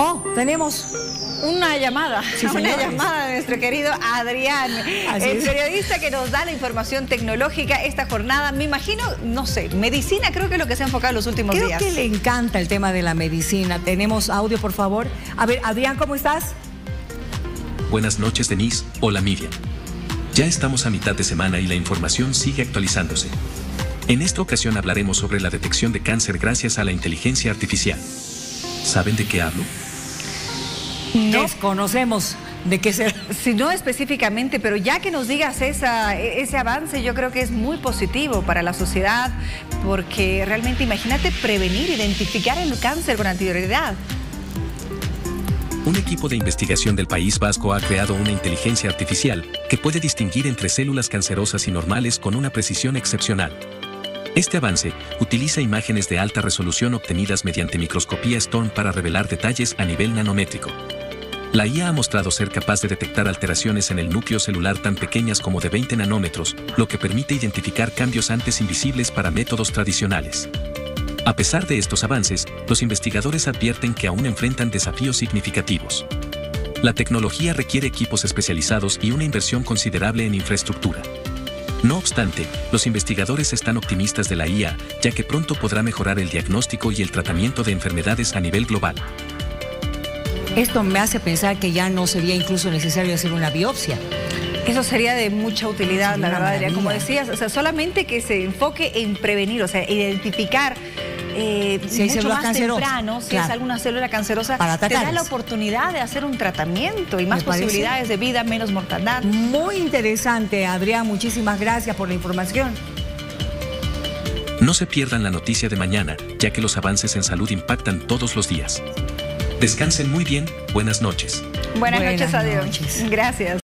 Oh, tenemos una llamada, Sí, una llamada de nuestro querido Adrián, Así el es. periodista que nos da la información tecnológica esta jornada. Me imagino, no sé, medicina creo que es lo que se ha enfocado en los últimos Creo días. que le encanta el tema de la medicina. Tenemos audio, por favor. A ver, Adrián, ¿cómo estás? Buenas noches, Denise. Hola, Miriam. Ya estamos a mitad de semana y la información sigue actualizándose. En esta ocasión hablaremos sobre la detección de cáncer gracias a la inteligencia artificial. ¿Saben de qué hablo? No. Desconocemos de qué se... Si no específicamente, pero ya que nos digas esa, ese avance, yo creo que es muy positivo para la sociedad, porque realmente imagínate prevenir, identificar el cáncer con anterioridad. Un equipo de investigación del País Vasco ha creado una inteligencia artificial que puede distinguir entre células cancerosas y normales con una precisión excepcional. Este avance utiliza imágenes de alta resolución obtenidas mediante microscopía Stone para revelar detalles a nivel nanométrico. La IA ha mostrado ser capaz de detectar alteraciones en el núcleo celular tan pequeñas como de 20 nanómetros, lo que permite identificar cambios antes invisibles para métodos tradicionales. A pesar de estos avances, los investigadores advierten que aún enfrentan desafíos significativos. La tecnología requiere equipos especializados y una inversión considerable en infraestructura. No obstante, los investigadores están optimistas de la IA, ya que pronto podrá mejorar el diagnóstico y el tratamiento de enfermedades a nivel global. Esto me hace pensar que ya no sería incluso necesario hacer una biopsia. Eso sería de mucha utilidad, Sí, la verdad, Adrián. Como decías, o sea, solamente que se enfoque en prevenir, o sea, identificar eh, Si hay mucho más cancerosas, temprano si claro. es alguna célula cancerosa, Para te da la oportunidad de hacer un tratamiento y más parece. posibilidades de vida, menos mortandad. Muy interesante, Adrián. Muchísimas gracias por la información. No se pierdan la noticia de mañana, ya que los avances en salud impactan todos los días. Descansen muy bien, buenas noches. Buenas, Buenas noches, adiós. noches. Gracias.